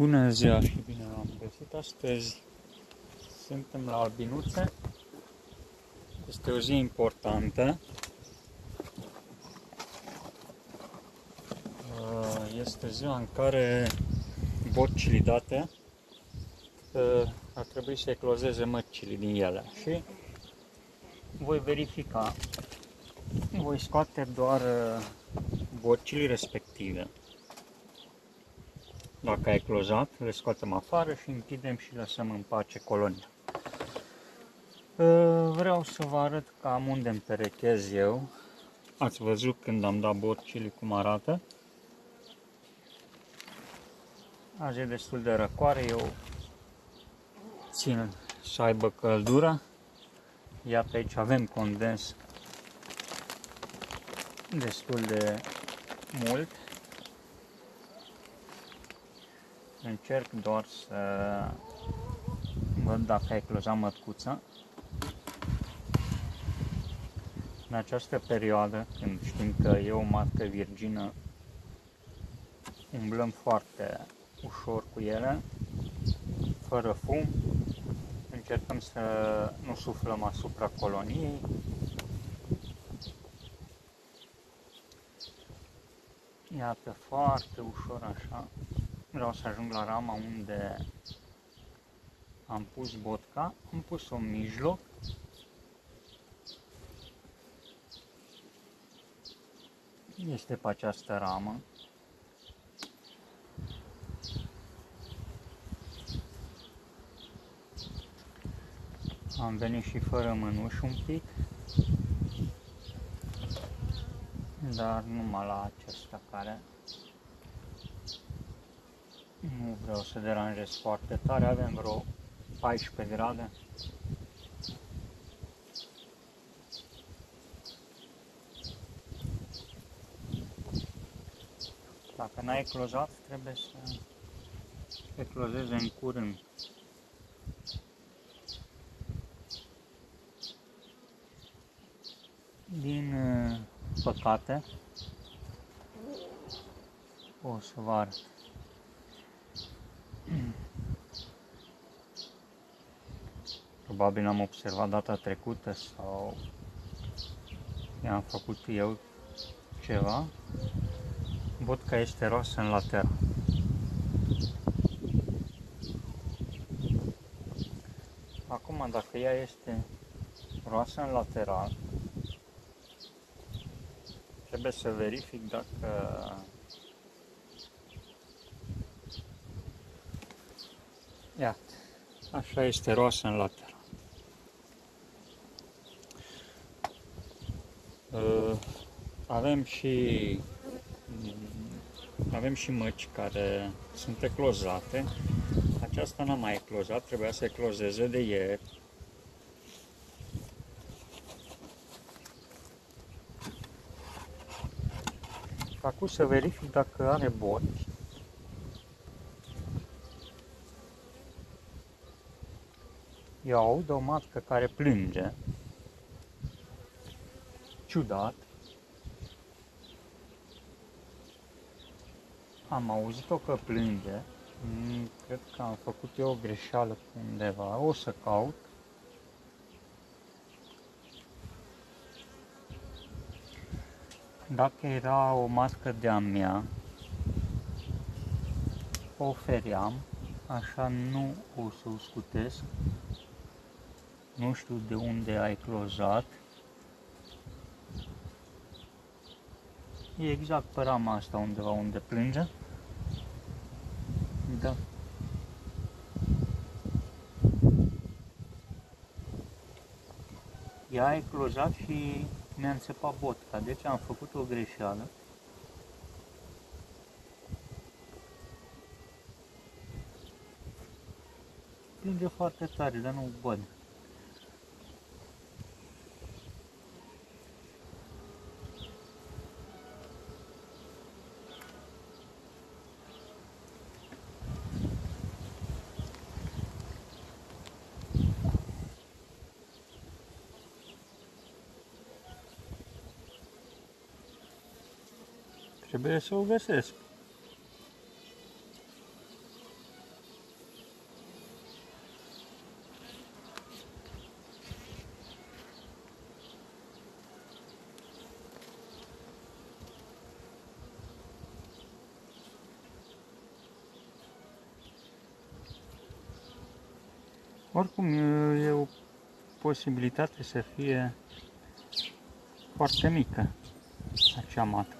Bună ziua și bine v-am găsit astăzi. Suntem la Albinuțe. Este o zi importantă. Uh, este ziua în care bocile date uh, ar trebui să eclozeze măcile din ele și voi verifica. Voi scoate doar uh, bocile respective. Dacă a eclozat, le scoatem afară și închidem și lăsăm în pace colonia. Ă, vreau să vă arăt cam unde îmi perechez eu. Ați văzut când am dat borcile cum arată. Azi e destul de răcoare, eu țin să aibă căldură. Iată aici avem condens destul de mult. Încerc doar să văd dacă a eclozat mătcuța. În această perioadă, când știm că e o matcă virgină, umblăm foarte ușor cu ele, fără fum, încercăm să nu suflăm asupra coloniei. Iată, foarte ușor așa, vreau să ajung la rama unde am pus botca, am pus-o în mijloc. Este pe această ramă. Am venit și fără mânuși un pic dar numai la acesta care nu vreau să deranjez foarte tare, avem vreo 14 grade. Dacă n-ai eclozat, trebuie să eclozeze în curând. Din uh, păcate, o să vă arăt. Probabil am observat data trecută sau i-am făcut eu ceva. Vodka este roasă în lateral. Acum, dacă ea este roasă în lateral, trebuie să verific dacă Iată, așa este roasă în lateral. Uh, avem și avem și măci care sunt eclozate. Aceasta n-a mai eclozat, trebuia să eclozeze de ieri. Acum să verific dacă are boci. Eu aud o matcă care plânge. Ciudat. Am auzit-o că plânge. Mm, cred că am făcut eu o greșeală undeva. O să caut. Dacă era o mască de-a mea, o ofeream, așa nu o să o scutesc. Nu știu de unde a eclozat. E exact pe rama asta undeva unde plânge. Da. Ea a eclozat și mi-a înțepat botca, deci am făcut o greșeală. Plânge foarte tare, dar nu văd. Trebuie să o găsesc. Oricum e o posibilitate să fie foarte mică acea mată.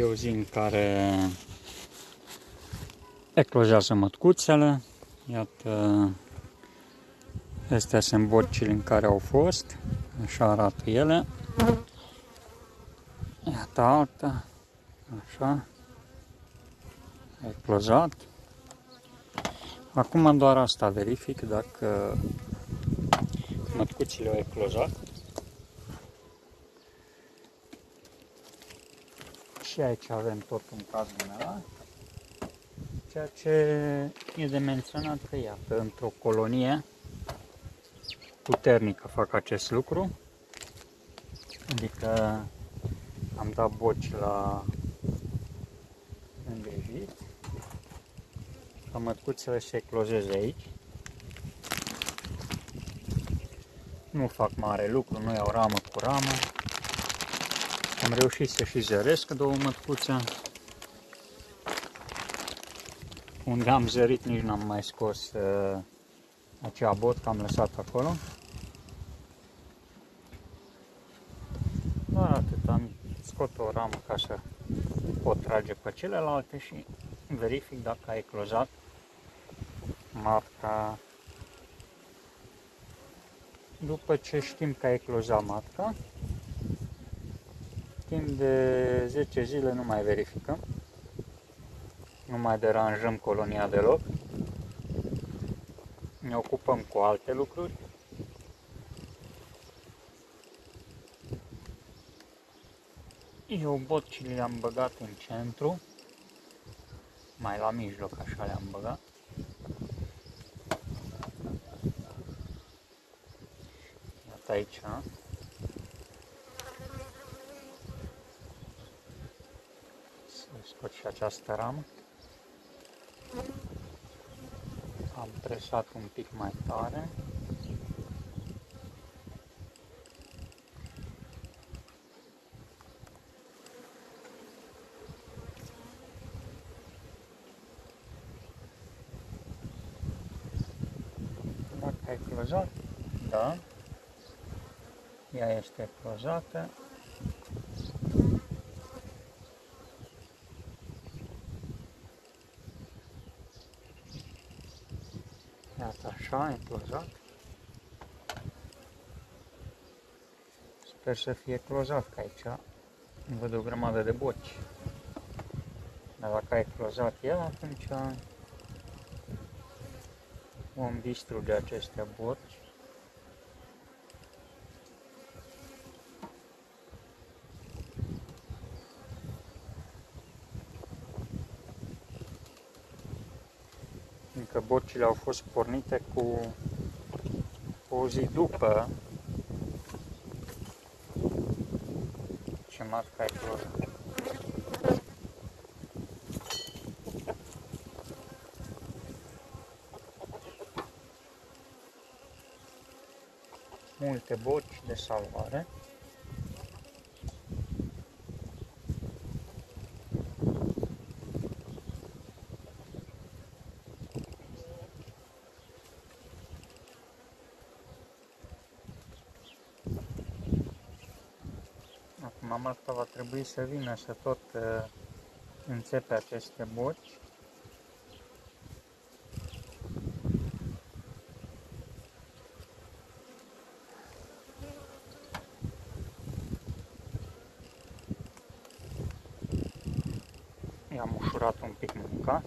E o zi în care eclojează mătcuțele. Iată, astea sunt bocile în care au fost. Așa arată ele. Iată alta. Așa. A eclozat. Acum doar asta verific dacă mătcuțile au eclozat. Și aici avem tot un caz mineral. Ceea ce e de menționat că, iată, într-o colonie puternică fac acest lucru. Adică am dat boci la îngrejit. Ca mătcuțele se eclozeze aici. Nu fac mare lucru, nu iau ramă cu ramă. Am reușit să și zăresc două mătcuțe. Unde am zărit nici n-am mai scos uh, acea bot, că am lăsat acolo. Doar atât, am scot o ramă ca să pot trage pe celelalte și verific dacă a eclozat matca. După ce știm că a eclozat matca, timp de 10 zile nu mai verificăm. Nu mai deranjăm colonia deloc. Ne ocupăm cu alte lucruri. Eu botci le-am băgat în centru, mai la mijloc așa le-am băgat. Iată aici, scot și această ramă. Am presat un pic mai tare. Dacă ai eclozat, da, ea este eclozată, Iată așa, eclozat. Sper să fie eclozat, că aici văd o grămadă de boci. Dar dacă a eclozat el, atunci vom distruge aceste boci. Fiindcă bocile au fost pornite cu o zi după ce matca ecloză. Multe boci de salvare. Acum asta va trebui să vină să tot uh, înțepe aceste boci. I-am ușurat un pic munca.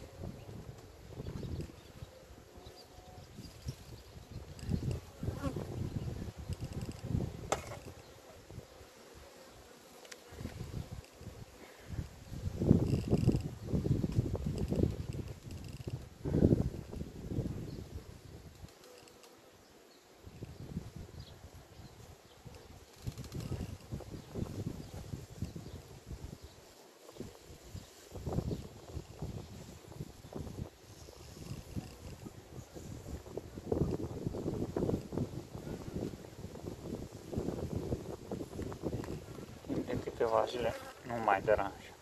Câteva zile nu mai deranjează.